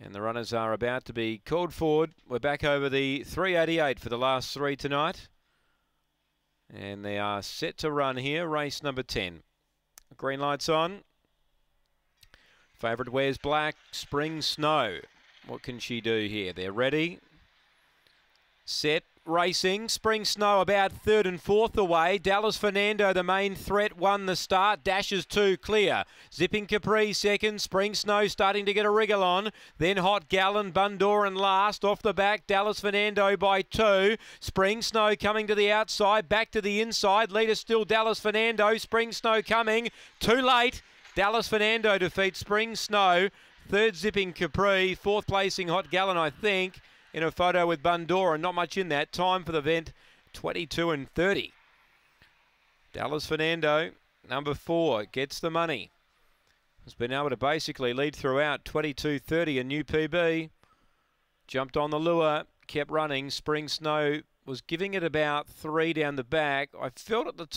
And the runners are about to be called forward. We're back over the 388 for the last three tonight. And they are set to run here, race number 10. Green lights on. Favourite wears black, spring snow. What can she do here? They're ready. Set, racing. Spring Snow about third and fourth away. Dallas Fernando, the main threat, won the start. Dashes two clear. Zipping Capri second. Spring Snow starting to get a wriggle on. Then Hot Gallon, Bundoran last. Off the back, Dallas Fernando by two. Spring Snow coming to the outside. Back to the inside. Leader still Dallas Fernando. Spring Snow coming. Too late. Dallas Fernando defeats Spring Snow. Third zipping Capri. Fourth placing Hot Gallon, I think in a photo with Bundoran. Not much in that. Time for the vent 22 and 30. Dallas Fernando, number four, gets the money. Has been able to basically lead throughout 22 30, a new PB. Jumped on the lure, kept running. Spring Snow was giving it about three down the back. I felt at the top.